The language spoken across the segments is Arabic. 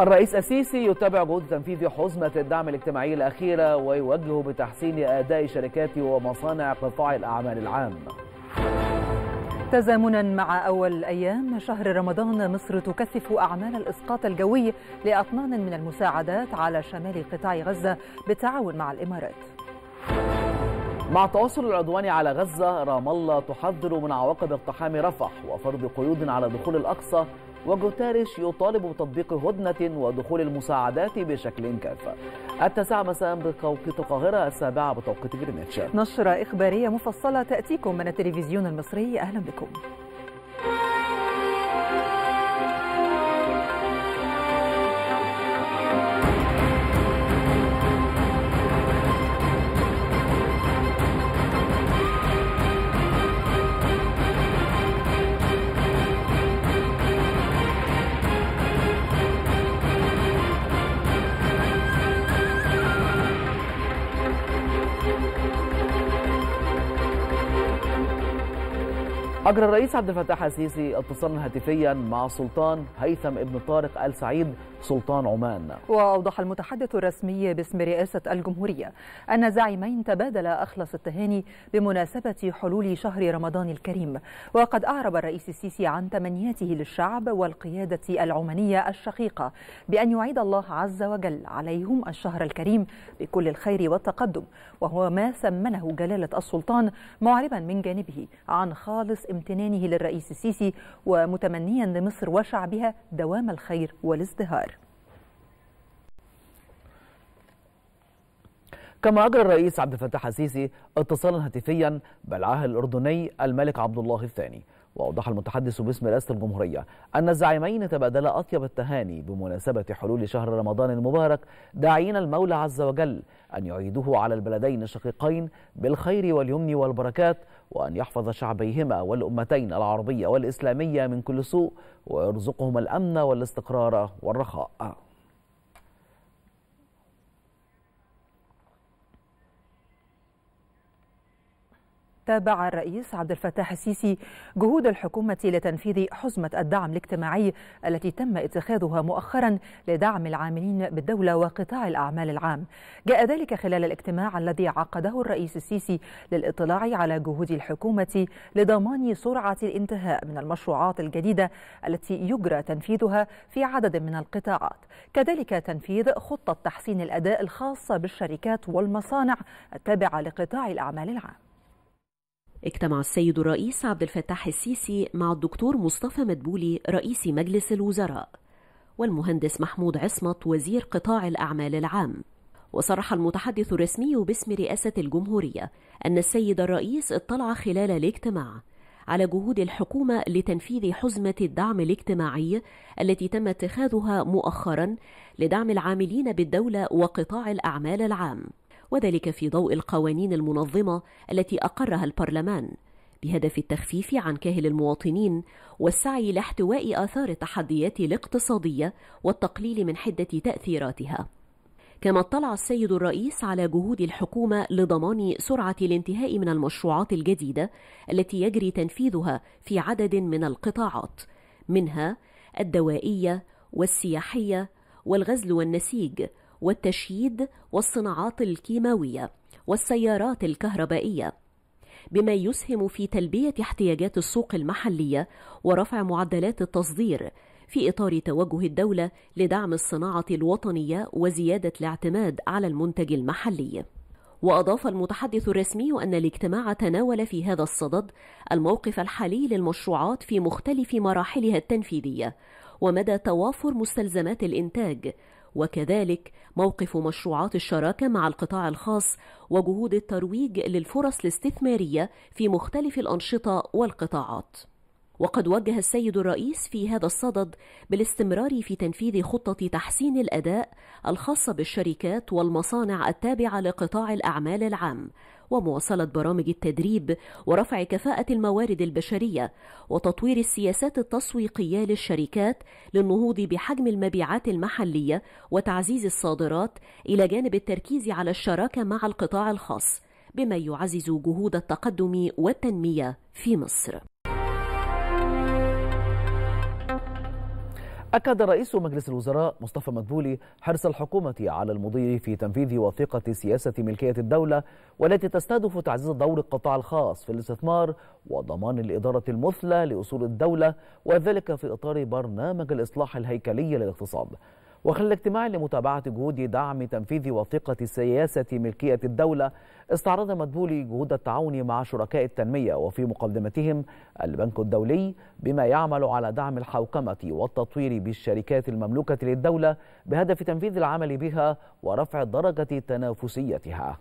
الرئيس السيسي يتابع جهود تنفيذ حزمة الدعم الاجتماعي الأخيرة ويوجه بتحسين أداء شركات ومصانع قطاع الأعمال العام. تزامنا مع أول أيام شهر رمضان مصر تكثف أعمال الإسقاط الجوي لأطنان من المساعدات على شمال قطاع غزة بالتعاون مع الإمارات. مع تواصل العدوان على غزة رام الله تحذر من عواقب اقتحام رفح وفرض قيود على دخول الأقصى وجوتاريش يطالب بتطبيق هدنة ودخول المساعدات بشكل كاف. التاسعة مساء بتوقيت القاهرة السابعة بتوقيت جرينتش نشرة إخبارية مفصلة تأتيكم من التلفزيون المصري. أهلا بكم. أجرى الرئيس عبد الفتاح السيسي اتصالا هاتفيا مع سلطان هيثم ابن طارق آل سعيد سلطان عمان. وأوضح المتحدث الرسمي باسم رئاسة الجمهورية أن الزعيمين تبادلا أخلص التهاني بمناسبة حلول شهر رمضان الكريم. وقد أعرب الرئيس السيسي عن تمنياته للشعب والقيادة العمانية الشقيقة بأن يعيد الله عز وجل عليهم الشهر الكريم بكل الخير والتقدم. وهو ما ثمنه جلالة السلطان معربا من جانبه عن خالص امتنانه للرئيس السيسي ومتمنيا لمصر وشعبها دوام الخير والازدهار. كما أجرى الرئيس عبد الفتاح السيسي اتصالا هاتفيا بالعاهل الأردني الملك عبد الله الثاني وأوضح المتحدث باسم رئاسة الجمهورية أن الزعيمين تبادلا أطيب التهاني بمناسبة حلول شهر رمضان المبارك داعين المولى عز وجل أن يعيده على البلدين الشقيقين بالخير واليمن والبركات وأن يحفظ شعبيهما والأمتين العربية والإسلامية من كل سوء ويرزقهم الأمن والاستقرار والرخاء. تابع الرئيس عبد الفتاح السيسي جهود الحكومة لتنفيذ حزمة الدعم الاجتماعي التي تم اتخاذها مؤخرا لدعم العاملين بالدولة وقطاع الأعمال العام. جاء ذلك خلال الاجتماع الذي عقده الرئيس السيسي للإطلاع على جهود الحكومة لضمان سرعة الانتهاء من المشروعات الجديدة التي يجرى تنفيذها في عدد من القطاعات. كذلك تنفيذ خطة تحسين الأداء الخاصة بالشركات والمصانع التابعة لقطاع الأعمال العام. اجتمع السيد الرئيس عبد الفتاح السيسي مع الدكتور مصطفى مدبولي رئيس مجلس الوزراء والمهندس محمود عصمت وزير قطاع الأعمال العام. وصرح المتحدث الرسمي باسم رئاسة الجمهورية أن السيد الرئيس اطلع خلال الاجتماع على جهود الحكومة لتنفيذ حزمة الدعم الاجتماعي التي تم اتخاذها مؤخرا لدعم العاملين بالدولة وقطاع الأعمال العام. وذلك في ضوء القوانين المنظمة التي أقرها البرلمان بهدف التخفيف عن كاهل المواطنين والسعي لاحتواء آثار التحديات الاقتصادية والتقليل من حدة تأثيراتها. كما اطلع السيد الرئيس على جهود الحكومة لضمان سرعة الانتهاء من المشروعات الجديدة التي يجري تنفيذها في عدد من القطاعات منها الدوائية والسياحية والغزل والنسيج والتشييد والصناعات الكيماوية والسيارات الكهربائية. بما يسهم في تلبية احتياجات السوق المحلية ورفع معدلات التصدير في إطار توجه الدولة لدعم الصناعة الوطنية وزيادة الاعتماد على المنتج المحلي. وأضاف المتحدث الرسمي أن الاجتماع تناول في هذا الصدد الموقف الحالي للمشروعات في مختلف مراحلها التنفيذية ومدى توافر مستلزمات الإنتاج وكذلك موقف مشروعات الشراكة مع القطاع الخاص وجهود الترويج للفرص الاستثمارية في مختلف الأنشطة والقطاعات. وقد وجه السيد الرئيس في هذا الصدد بالاستمرار في تنفيذ خطة تحسين الأداء الخاصة بالشركات والمصانع التابعة لقطاع الأعمال العام ومواصلة برامج التدريب ورفع كفاءة الموارد البشرية وتطوير السياسات التسويقية للشركات للنهوض بحجم المبيعات المحلية وتعزيز الصادرات إلى جانب التركيز على الشراكة مع القطاع الخاص بما يعزز جهود التقدم والتنمية في مصر. أكد رئيس مجلس الوزراء مصطفى مدبولي حرص الحكومة على المضي في تنفيذ وثيقة سياسة ملكية الدولة والتي تستهدف تعزيز دور القطاع الخاص في الاستثمار وضمان الإدارة المثلى لأصول الدولة وذلك في إطار برنامج الإصلاح الهيكلي للاقتصاد. وخلال اجتماع لمتابعة جهود دعم تنفيذ وثيقة سياسة ملكية الدولة استعرض مدبولي جهود التعاون مع شركاء التنمية وفي مقدمتهم البنك الدولي بما يعمل على دعم الحوكمة والتطوير بالشركات المملوكة للدولة بهدف تنفيذ العمل بها ورفع درجة تنافسيتها.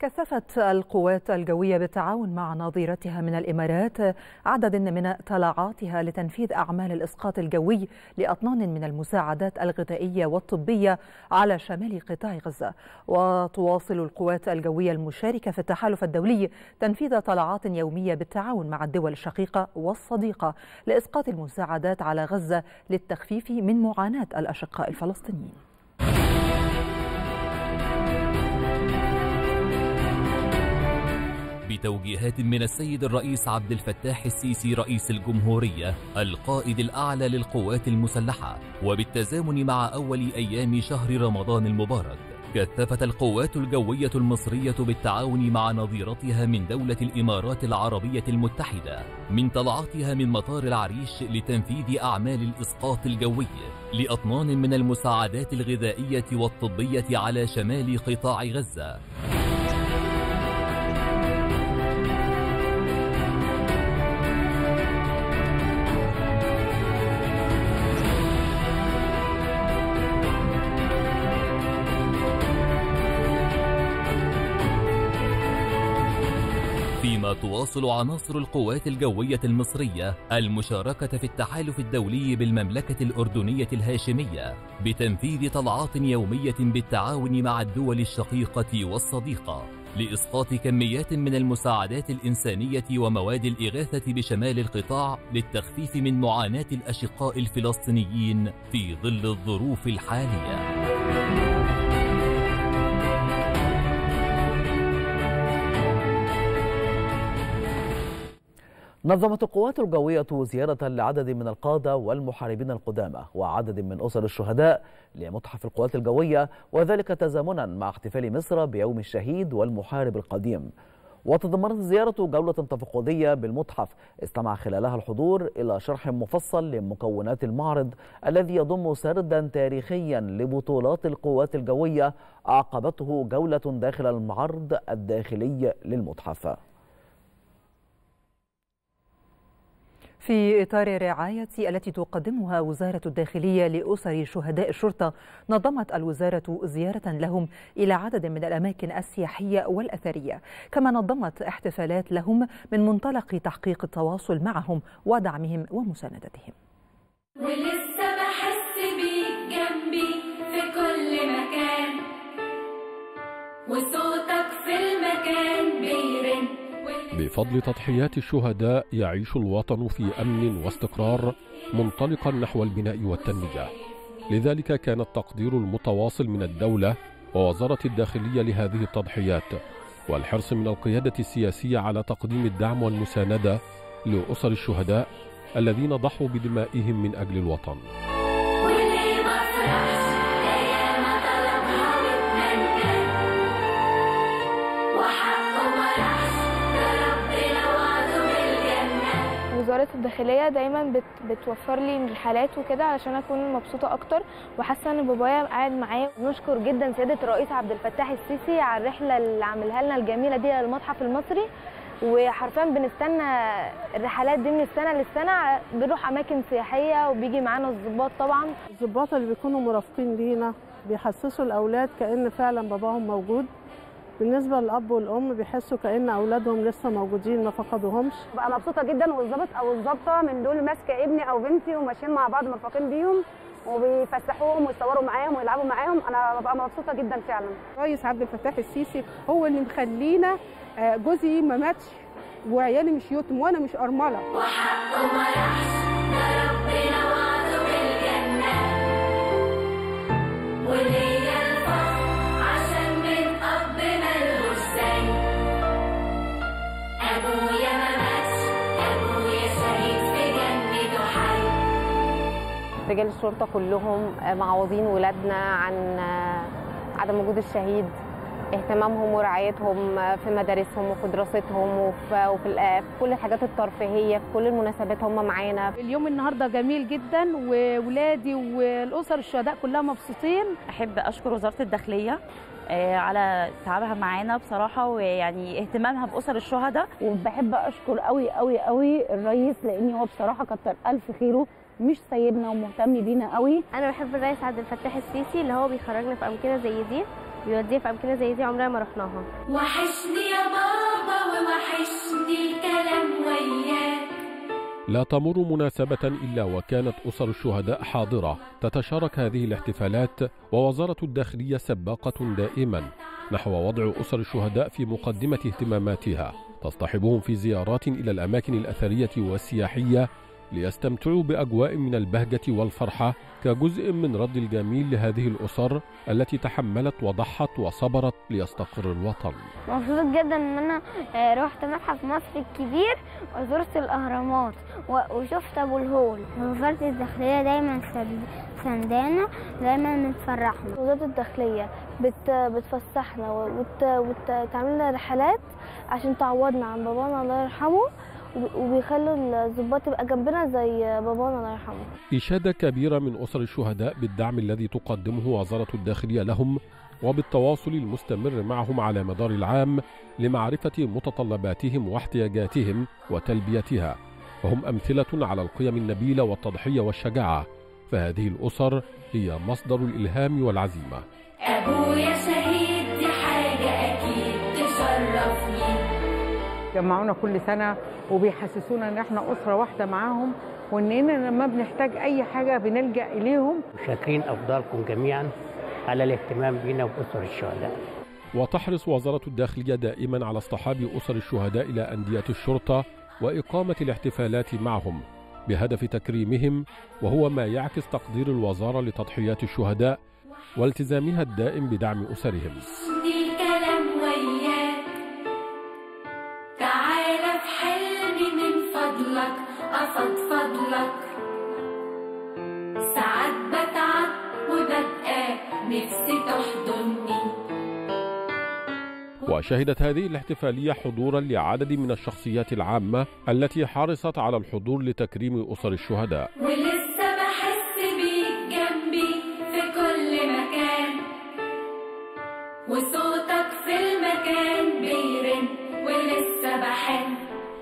كثفت القوات الجوية بالتعاون مع نظيرتها من الإمارات عدد من طلعاتها لتنفيذ أعمال الإسقاط الجوي لأطنان من المساعدات الغذائية والطبية على شمال قطاع غزة. وتواصل القوات الجوية المشاركة في التحالف الدولي تنفيذ طلعات يومية بالتعاون مع الدول الشقيقة والصديقة لإسقاط المساعدات على غزة للتخفيف من معاناة الأشقاء الفلسطينيين. بتوجيهات من السيد الرئيس عبد الفتاح السيسي رئيس الجمهورية القائد الأعلى للقوات المسلحة وبالتزامن مع أول أيام شهر رمضان المبارك كثفت القوات الجوية المصرية بالتعاون مع نظيرتها من دولة الإمارات العربية المتحدة من طلعاتها من مطار العريش لتنفيذ أعمال الإسقاط الجوي لأطنان من المساعدات الغذائية والطبية على شمال قطاع غزة. تواصل عناصر القوات الجوية المصرية المشاركة في التحالف الدولي بالمملكة الأردنية الهاشمية بتنفيذ طلعات يومية بالتعاون مع الدول الشقيقة والصديقة لإسقاط كميات من المساعدات الإنسانية ومواد الإغاثة بشمال القطاع للتخفيف من معاناة الأشقاء الفلسطينيين في ظل الظروف الحالية. نظمت القوات الجوية زيارة لعدد من القادة والمحاربين القدامى وعدد من أسر الشهداء لمتحف القوات الجوية وذلك تزامنا مع احتفال مصر بيوم الشهيد والمحارب القديم. وتضمنت الزيارة جولة تفقدية بالمتحف. استمع خلالها الحضور إلى شرح مفصل لمكونات المعرض الذي يضم سردا تاريخيا لبطولات القوات الجوية أعقبته جولة داخل المعرض الداخلي للمتحف. في إطار الرعاية التي تقدمها وزارة الداخلية لأسر شهداء الشرطة نظمت الوزارة زيارة لهم إلى عدد من الأماكن السياحية والأثرية. كما نظمت احتفالات لهم من منطلق تحقيق التواصل معهم ودعمهم ومساندتهم. ولسه بحس بيك جنبي في كل مكان وصوتك في المكان بفضل تضحيات الشهداء يعيش الوطن في أمن واستقرار منطلقا نحو البناء والتنمية. لذلك كان التقدير المتواصل من الدولة ووزارة الداخلية لهذه التضحيات والحرص من القيادة السياسية على تقديم الدعم والمساندة لأسر الشهداء الذين ضحوا بدمائهم من أجل الوطن. بالجنه وزارة الداخلية دايما بت بتوفر لي الحالات وكده علشان أكون مبسوطة أكتر. وحاسة إن بابايا قاعد معايا. نشكر جدا سيادة الرئيس عبد الفتاح السيسي على الرحلة اللي عاملها لنا الجميلة دي للمتحف المصري. وحرفيا بنستنى الرحلات دي من السنة للسنة. بنروح أماكن سياحية وبيجي معانا الضباط طبعا. الضباط اللي بيكونوا مرافقين لينا بيحسسوا الأولاد كأن فعلا باباهم موجود. بالنسبة للأب والأم بيحسوا كأن أولادهم لسه موجودين ما فقدوهمش. ببقى مبسوطة جدا والظابط أو الظابطة من دول ماسكة ابني أو بنتي وماشيين مع بعض مرفقين بيهم وبيفسحوهم ويصوروا معاهم ويلعبوا معاهم. أنا ببقى مبسوطة جدا فعلا. الرئيس عبد الفتاح السيسي هو اللي مخلينا آه، جوزي ما ماتش وعيالي مش يتم وأنا مش أرملة. وحقه ما ده ربنا وعده بالجنة. وليا رجال الشرطة كلهم معوضين ولادنا عن عدم وجود الشهيد. اهتمامهم ورعايتهم في مدارسهم وفي دراستهم وفي, كل الحاجات الترفيهية في كل المناسبات هم معانا. اليوم النهارده جميل جدا وولادي والأسر الشهداء كلها مبسوطين. أحب أشكر وزارة الداخلية آه، على تعبها معانا بصراحة ويعني اهتمامها بأسر الشهداء. وبحب أشكر قوي قوي قوي الرئيس لأن هو بصراحة كتر ألف خيره مش سايبنا ومهتم بينا قوي. أنا بحب الرئيس عبد الفتاح السيسي اللي هو بيخرجنا في امكنه زي دي بيودينا في امكنه زي دي عمرنا ما رحناها. وحشني يا بابا ووحشني الكلام وياك. لا تمر مناسبة إلا وكانت أسر الشهداء حاضرة. تتشارك هذه الاحتفالات ووزارة الداخلية سباقة دائما. نحو وضع أسر الشهداء في مقدمة اهتماماتها. تصطحبهم في زيارات إلى الأماكن الأثرية والسياحية ليستمتعوا بأجواء من البهجة والفرحة كجزء من رد الجميل لهذه الأسر التي تحملت وضحت وصبرت ليستقر الوطن. مبسوط جدا إن أنا آه، رحت متحف مصر الكبير وزرت الأهرامات وشفت أبو الهول. وزارة الداخلية دايما سندانا دايما بتفرحنا وزارة الداخلية بت بتفسحنا وتعمل لنا رحلات عشان تعوضنا عن بابانا الله يرحمه. وبيخلوا الضباط تبقى جنبنا زي بابانا الله يرحمه. إشادة كبيرة من أسر الشهداء بالدعم الذي تقدمه وزارة الداخلية لهم وبالتواصل المستمر معهم على مدار العام لمعرفة متطلباتهم واحتياجاتهم وتلبيتها. وهم أمثلة على القيم النبيلة والتضحية والشجاعة. فهذه الأسر هي مصدر الإلهام والعزيمة. أبويا جمعونا كل سنة وبيحسسونا إن إحنا أسرة واحدة معاهم واننا لما بنحتاج أي حاجة بنلجأ إليهم. شاكرين أفضالكم جميعا على الاهتمام بنا وبأسر الشهداء. وتحرص وزارة الداخلية دائما على اصطحاب أسر الشهداء إلى أندية الشرطة وإقامة الاحتفالات معهم بهدف تكريمهم وهو ما يعكس تقدير الوزارة لتضحيات الشهداء والتزامها الدائم بدعم أسرهم. وشهدت هذه الاحتفالية حضورا لعدد من الشخصيات العامة التي حرصت على الحضور لتكريم أسر الشهداء. ولسه بحس بيك جنبي في كل مكان. وصوتك في المكان بيرن ولسه بحن.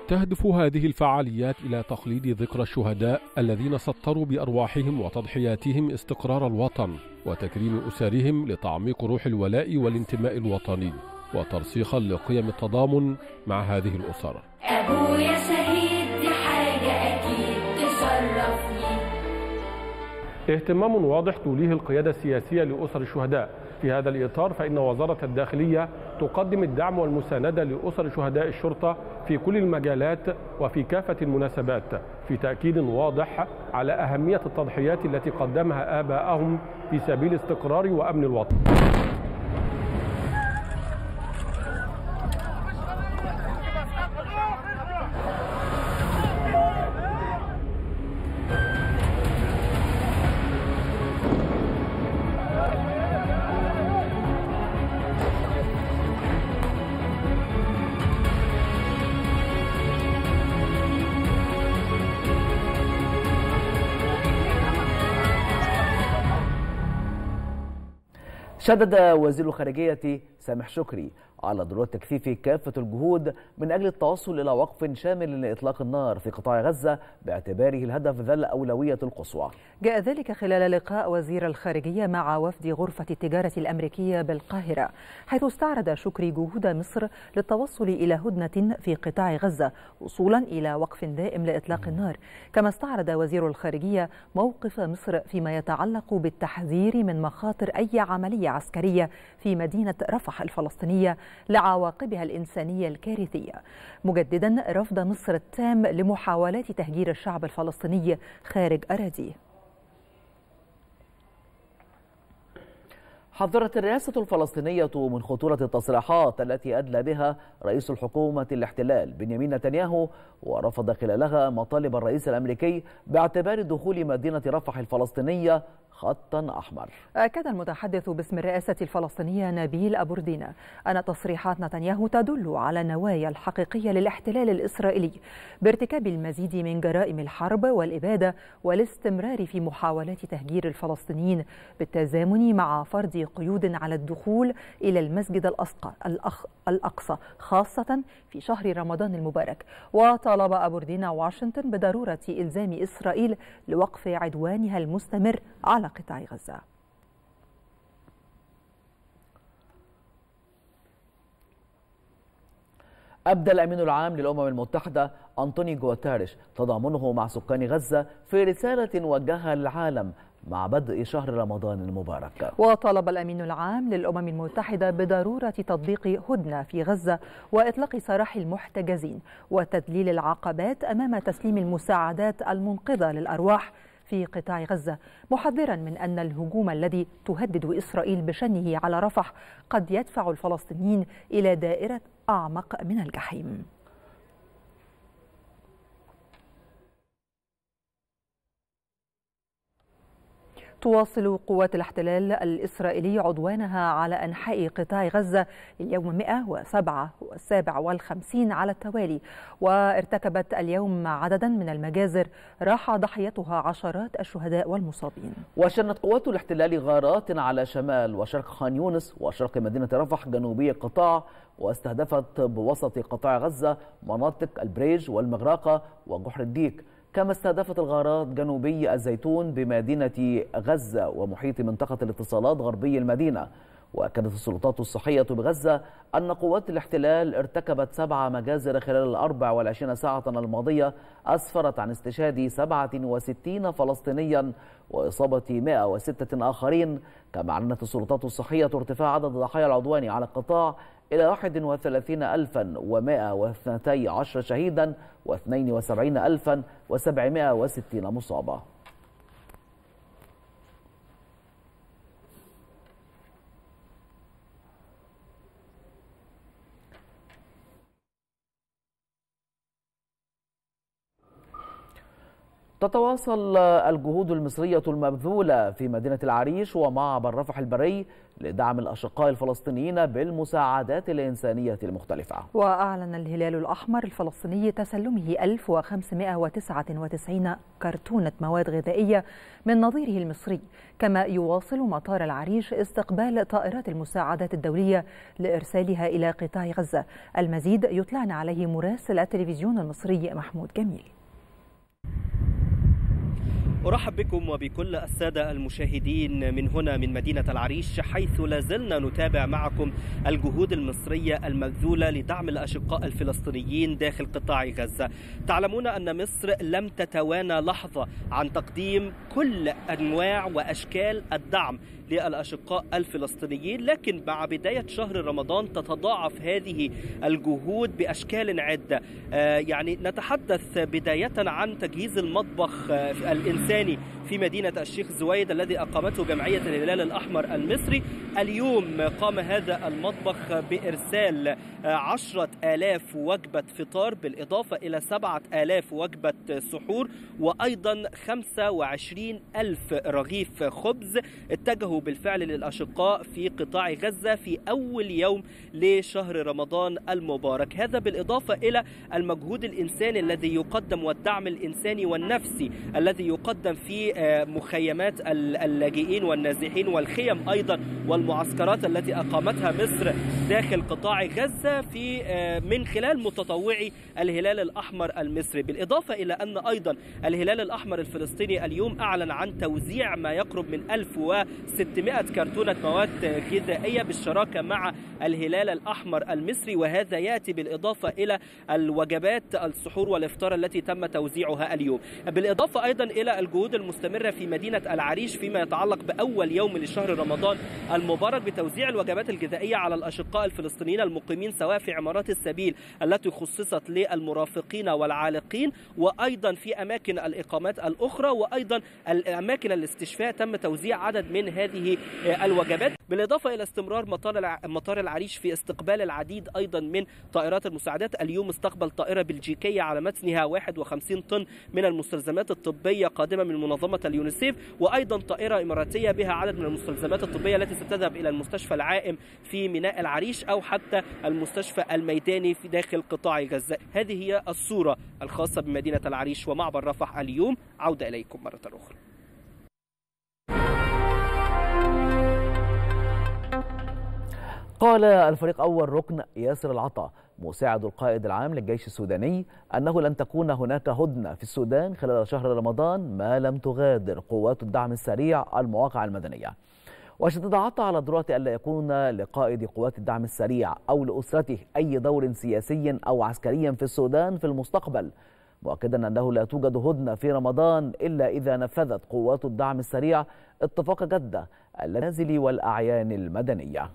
تهدف هذه الفعاليات إلى تخليد ذكرى الشهداء الذين سطروا بأرواحهم وتضحياتهم استقرار الوطن وتكريم أسرهم لتعميق روح الولاء والانتماء الوطني. وترسيخا لقيم التضامن مع هذه الأسر أبويا شهيد دي حاجة أكيد تشرفني. اهتمام واضح توليه القيادة السياسية لأسر الشهداء. في هذا الإطار فإن وزارة الداخلية تقدم الدعم والمساندة لأسر شهداء الشرطة في كل المجالات وفي كافة المناسبات في تأكيد واضح على أهمية التضحيات التي قدمها آباءهم في سبيل استقرار وأمن الوطن. شدد وزير الخارجية سامح شكري. على ضرورة تكثيف كافة الجهود من أجل التوصل إلى وقف شامل لإطلاق النار في قطاع غزة باعتباره الهدف ذا الأولوية القصوى. جاء ذلك خلال لقاء وزير الخارجية مع وفد غرفة التجارة الأمريكية بالقاهرة حيث استعرض شكري جهود مصر للتوصل إلى هدنة في قطاع غزة وصولا إلى وقف دائم لإطلاق النار. كما استعرض وزير الخارجية موقف مصر فيما يتعلق بالتحذير من مخاطر أي عملية عسكرية في مدينة رفح. الفلسطينية لعواقبها الإنسانية الكارثية. مجددا رفض مصر التام لمحاولات تهجير الشعب الفلسطيني خارج أراضيه. حذرت الرئاسة الفلسطينية من خطورة التصريحات التي أدلى بها رئيس الحكومة الاحتلال بنيامين نتنياهو ورفض خلالها مطالب الرئيس الأمريكي باعتبار دخول مدينة رفح الفلسطينية خطا أحمر. أكد المتحدث باسم الرئاسة الفلسطينية نبيل أبوردينا أن تصريحات نتنياهو تدل على النوايا الحقيقية للاحتلال الإسرائيلي بارتكاب المزيد من جرائم الحرب والإبادة والاستمرار في محاولات تهجير الفلسطينيين بالتزامن مع فرض قيود على الدخول إلى المسجد الأقصى خاصة في شهر رمضان المبارك. وطالب أبوردينا واشنطن بضرورة إلزام إسرائيل لوقف عدوانها المستمر على قطاع غزة. أبدى الأمين العام للأمم المتحدة أنطوني جوتاريش تضامنه مع سكان غزة في رسالة وجهها للعالم مع بدء شهر رمضان المبارك. وطالب الأمين العام للأمم المتحدة بضرورة تطبيق هدنة في غزة وإطلاق سراح المحتجزين وتذليل العقبات أمام تسليم المساعدات المنقذة للأرواح في قطاع غزة محذرا من أن الهجوم الذي تهدد إسرائيل بشنه على رفح قد يدفع الفلسطينيين إلى دائرة أعمق من الجحيم. تواصل قوات الاحتلال الإسرائيلي عدوانها على أنحاء قطاع غزة اليوم 157 على التوالي. وارتكبت اليوم عددا من المجازر راح ضحيتها عشرات الشهداء والمصابين. وشنت قوات الاحتلال غارات على شمال وشرق خان يونس وشرق مدينة رفح جنوبي القطاع واستهدفت بوسط قطاع غزة مناطق البريج والمغراقة وجحر الديك. كما استهدفت الغارات جنوبي الزيتون بمدينة غزة ومحيط منطقة الاتصالات غربي المدينة. وأكدت السلطات الصحية بغزة أن قوات الاحتلال ارتكبت سبع مجازر خلال الأربع والعشرين ساعة الماضية أسفرت عن استشهاد 67 فلسطينيا وإصابة 106 آخرين. كما أعلنت السلطات الصحية ارتفاع عدد ضحايا العدوان على القطاع إلى 31112 شهيدا و72760 مصابة. تتواصل الجهود المصرية المبذولة في مدينة العريش ومعبر رفح البري لدعم الأشقاء الفلسطينيين بالمساعدات الإنسانية المختلفة. وأعلن الهلال الأحمر الفلسطيني تسلمه 1599 كرتونة مواد غذائية من نظيره المصري كما يواصل مطار العريش استقبال طائرات المساعدات الدولية لإرسالها إلى قطاع غزة. المزيد يطلعنا عليه مراسل التلفزيون المصري محمود جميل. أرحب بكم وبكل السادة المشاهدين من هنا من مدينة العريش حيث لازلنا نتابع معكم الجهود المصرية المبذولة لدعم الأشقاء الفلسطينيين داخل قطاع غزة. تعلمون أن مصر لم تتوانى لحظة عن تقديم كل أنواع وأشكال الدعم للأشقاء الفلسطينيين لكن مع بداية شهر رمضان تتضاعف هذه الجهود بأشكال عدة. يعني نتحدث بداية عن تجهيز المطبخ الإنساني في مدينة الشيخ زويد الذي أقامته جمعية الهلال الأحمر المصري. اليوم قام هذا المطبخ بإرسال عشرة آلاف وجبة فطار بالإضافة إلى سبعة آلاف وجبة سحور وأيضا خمسة وعشرين ألف رغيف خبز اتجهوا بالفعل للأشقاء في قطاع غزة في أول يوم لشهر رمضان المبارك. هذا بالإضافة إلى المجهود الإنساني الذي يقدم والدعم الإنساني والنفسي الذي يقدم في مخيمات اللاجئين والنازحين والخيم أيضا والمعسكرات التي أقامتها مصر داخل قطاع غزة في من خلال متطوعي الهلال الأحمر المصري. بالإضافة إلى أن أيضا الهلال الأحمر الفلسطيني اليوم أعلن عن توزيع ما يقرب من 1600 كرتونة مواد غذائية بالشراكة مع الهلال الأحمر المصري وهذا يأتي بالإضافة إلى الوجبات السحور والإفطار التي تم توزيعها اليوم. بالإضافة أيضا إلى الجهود المستمرة في مدينة العريش فيما يتعلق بأول يوم لشهر رمضان المبارك بتوزيع الوجبات الغذائية على الأشقاء الفلسطينيين المقيمين سواء في عمارات السبيل التي خصصت للمرافقين والعالقين وأيضا في أماكن الإقامات الأخرى وأيضا الأماكن الاستشفاء تم توزيع عدد من هذه هذه الوجبات. بالإضافة إلى استمرار مطار مطار العريش في استقبال العديد أيضا من طائرات المساعدات اليوم استقبل طائرة بلجيكية على متنها 51 طن من المستلزمات الطبية قادمة من منظمة اليونيسيف وأيضا طائرة إماراتية بها عدد من المستلزمات الطبية التي ستذهب إلى المستشفى العائم في ميناء العريش أو حتى المستشفى الميداني في داخل قطاع غزة. هذه هي الصورة الخاصة بمدينة العريش ومعبر رفح اليوم. عودة إليكم مرة أخرى. قال الفريق أول ركن ياسر العطا مساعد القائد العام للجيش السوداني أنه لن تكون هناك هدنة في السودان خلال شهر رمضان ما لم تغادر قوات الدعم السريع المواقع المدنية. وشدد عطا على ضرورة ألا يكون لقائد قوات الدعم السريع أو لأسرته أي دور سياسي أو عسكري في السودان في المستقبل مؤكدا أنه لا توجد هدنة في رمضان إلا إذا نفذت قوات الدعم السريع اتفاق جدة المنازل والأعيان المدنية.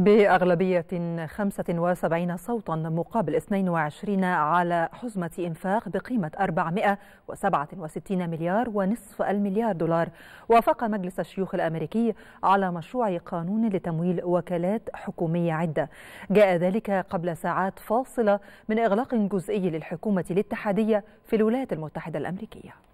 بأغلبية 75 صوتا مقابل 22 على حزمة إنفاق بقيمة 467 مليار ونصف المليار دولار. وافق مجلس الشيوخ الأمريكي على مشروع قانون لتمويل وكالات حكومية عدة. جاء ذلك قبل ساعات فاصلة من إغلاق جزئي للحكومة الاتحادية في الولايات المتحدة الأمريكية.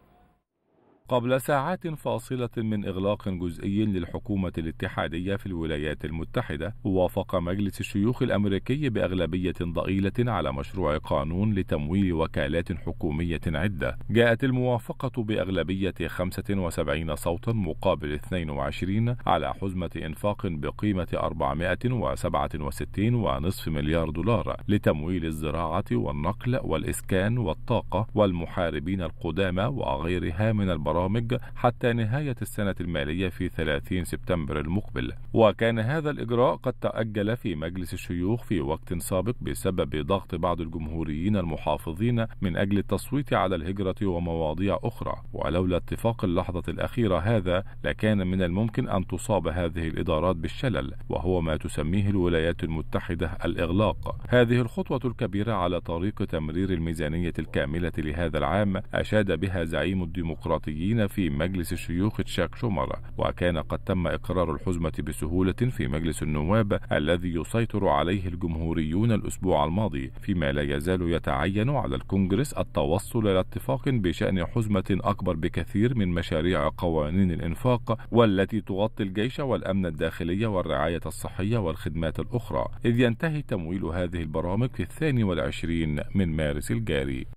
قبل ساعات فاصلة من إغلاق جزئي للحكومة الاتحادية في الولايات المتحدة وافق مجلس الشيوخ الأمريكي بأغلبية ضئيلة على مشروع قانون لتمويل وكالات حكومية عدة. جاءت الموافقة بأغلبية 75 صوتا مقابل 22 على حزمة إنفاق بقيمة 467 ونصف مليار دولار لتمويل الزراعة والنقل والإسكان والطاقة والمحاربين القدامى وغيرها من البرامج البرامج حتى نهاية السنة المالية في 30 سبتمبر المقبل. وكان هذا الإجراء قد تأجل في مجلس الشيوخ في وقت سابق بسبب ضغط بعض الجمهوريين المحافظين من أجل التصويت على الهجرة ومواضيع أخرى. ولولا اتفاق اللحظة الأخيرة هذا لكان من الممكن أن تصاب هذه الإدارات بالشلل وهو ما تسميه الولايات المتحدة الإغلاق. هذه الخطوة الكبيرة على طريق تمرير الميزانية الكاملة لهذا العام أشاد بها زعيم الديمقراطيين في مجلس الشيوخ تشاك شومر وكان قد تم إقرار الحزمة بسهولة في مجلس النواب الذي يسيطر عليه الجمهوريون الأسبوع الماضي فيما لا يزال يتعين على الكونغرس التوصل إلى اتفاق بشأن حزمة أكبر بكثير من مشاريع قوانين الإنفاق والتي تغطي الجيش والأمن الداخلي والرعاية الصحية والخدمات الأخرى. إذ ينتهي تمويل هذه البرامج في الثاني والعشرين من مارس الجاري.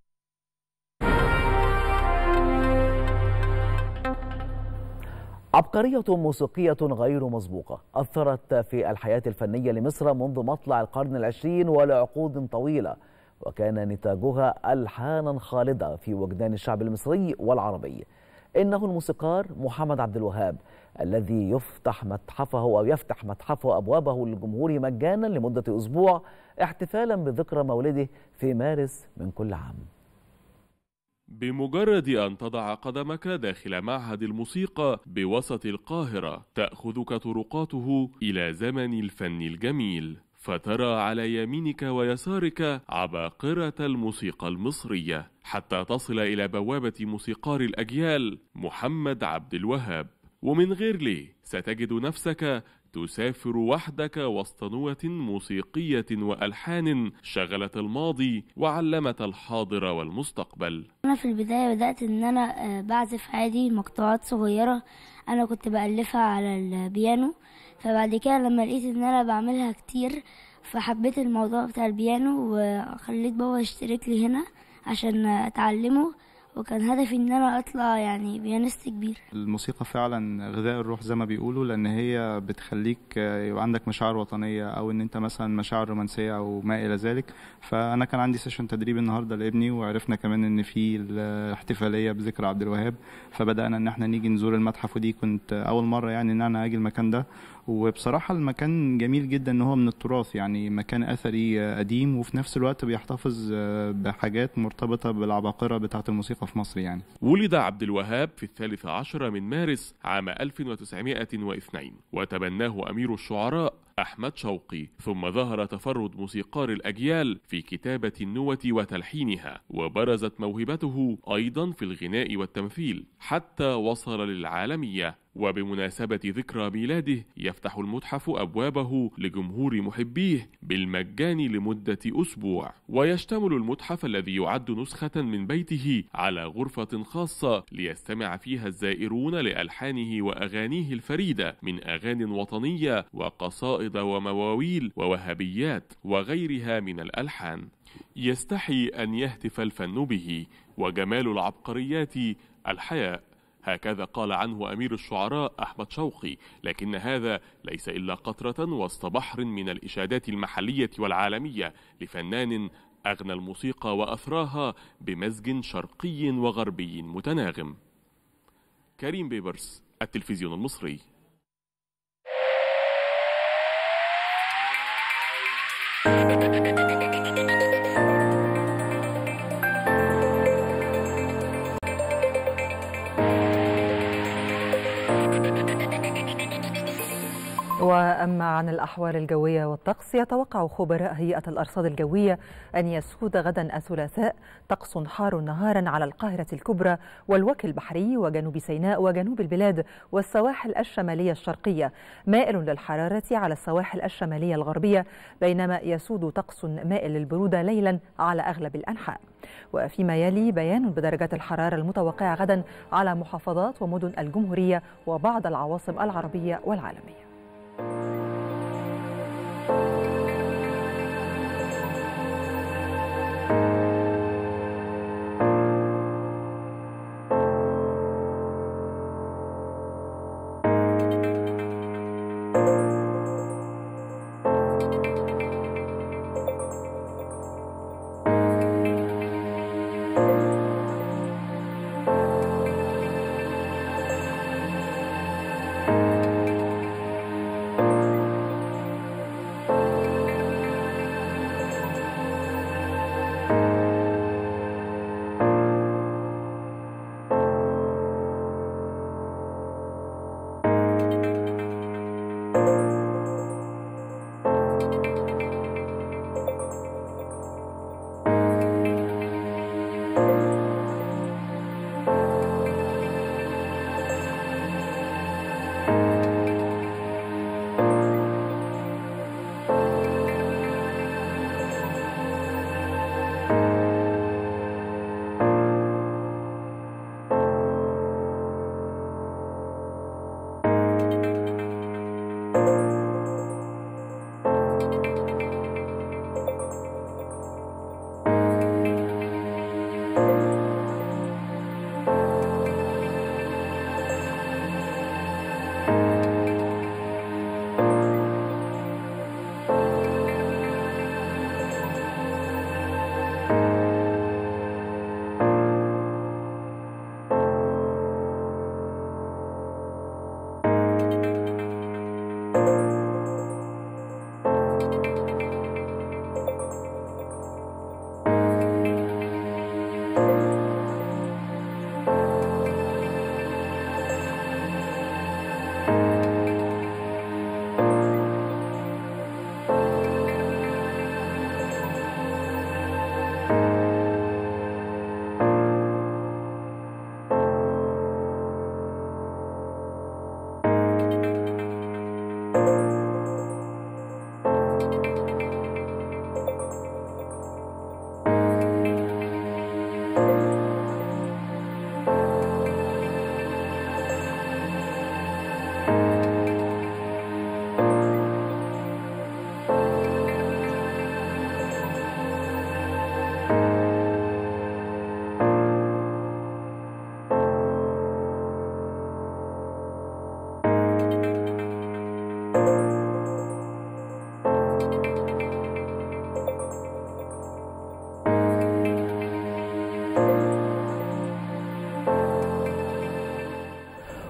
عبقرية موسيقية غير مسبوقة أثرت في الحياة الفنية لمصر منذ مطلع القرن العشرين ولعقود طويلة وكان نتاجها ألحانا خالدة في وجدان الشعب المصري والعربي. إنه الموسيقار محمد عبد الوهاب الذي يفتح متحفه أو يفتح متحفه أبوابه للجمهور مجانا لمدة أسبوع احتفالا بذكرى مولده في مارس من كل عام. بمجرد أن تضع قدمك داخل معهد الموسيقى بوسط القاهرة تأخذك طرقاته إلى زمن الفن الجميل فترى على يمينك ويسارك عباقرة الموسيقى المصرية حتى تصل إلى بوابة موسيقار الأجيال محمد عبد الوهاب. ومن غير ليه ستجد نفسك تسافر وحدك وسط نوة موسيقية وألحان شغلت الماضي وعلمت الحاضر والمستقبل. أنا في البداية بدأت إن أنا بعزف عادي مقطوعات صغيرة. أنا كنت بألفها على البيانو. فبعد كده لما لقيت إن أنا بعملها كتير فحبيت الموضوع بتاع البيانو وخليت بابا يشترك لي هنا عشان أتعلمه. وكان هدفي إن أنا أطلع يعني pianist كبير. الموسيقى فعلا غذاء الروح زي ما بيقولوا لأن هي بتخليك يبقى عندك مشاعر وطنية أو إن أنت مثلا مشاعر رومانسية أو ما إلى ذلك. فأنا كان عندي session تدريب النهارده لابني وعرفنا كمان إن في الاحتفالية بذكرى عبد الوهاب. فبدأنا إن إحنا نيجي نزور المتحف ودي كنت أول مرة يعني إن أنا أجي المكان ده. وبصراحة المكان جميل جدا إن هو من التراث يعني مكان أثري قديم وفي نفس الوقت بيحتفظ بحاجات مرتبطة بالعباقرة بتاعة الموسيقى في مصر يعني. ولد عبد الوهاب في الثالث عشر من مارس عام 1902 وتبناه أمير الشعراء أحمد شوقي ثم ظهر تفرد موسيقار الأجيال في كتابة النوة وتلحينها وبرزت موهبته أيضا في الغناء والتمثيل حتى وصل للعالمية. وبمناسبة ذكرى ميلاده يفتح المتحف أبوابه لجمهور محبيه بالمجان لمدة أسبوع. ويشتمل المتحف الذي يعد نسخة من بيته على غرفة خاصة ليستمع فيها الزائرون لألحانه وأغانيه الفريدة من أغاني وطنية وقصائد ومواويل ووهبيات وغيرها من الألحان. يستحي أن يهتف الفن به وجمال العبقريات الحياء هكذا قال عنه أمير الشعراء أحمد شوقي لكن هذا ليس إلا قطرة وسط بحر من الإشادات المحلية والعالمية لفنان أغنى الموسيقى وأثراها بمزج شرقي وغربي متناغم. كريم بيبرس التلفزيون المصري. وأما عن الأحوال الجوية والطقس يتوقع خبراء هيئة الأرصاد الجوية أن يسود غدا الثلاثاء طقس حار نهارا على القاهرة الكبرى والوكل البحري وجنوب سيناء وجنوب البلاد والسواحل الشمالية الشرقية. مائل للحرارة على السواحل الشمالية الغربية بينما يسود طقس مائل للبرودة ليلا على أغلب الأنحاء. وفيما يلي بيان بدرجات الحرارة المتوقعة غدا على محافظات ومدن الجمهورية وبعض العواصم العربية والعالمية.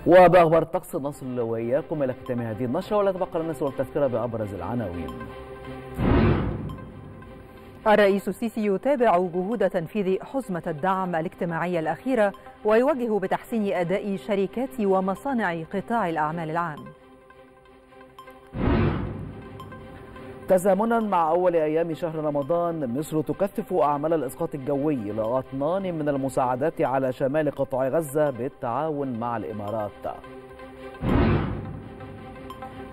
وبأخبار الطقس نصل وإياكم إلى ختام هذه النشرة ولا تبقى لنا سوى التذكرة بأبرز العناوين. الرئيس السيسي يتابع جهود تنفيذ حزمة الدعم الاجتماعية الأخيرة ويوجه بتحسين أداء شركات ومصانع قطاع الأعمال العام. تزامنا مع أول أيام شهر رمضان مصر تكثف أعمال الإسقاط الجوي لأطنان من المساعدات على شمال قطاع غزة بالتعاون مع الإمارات.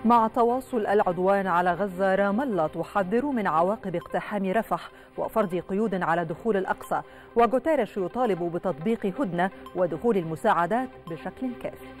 مع تواصل العدوان على غزة رام الله تحذر من عواقب اقتحام رفح وفرض قيود على دخول الأقصى وجوتيريش يطالب بتطبيق هدنة ودخول المساعدات بشكل كافي.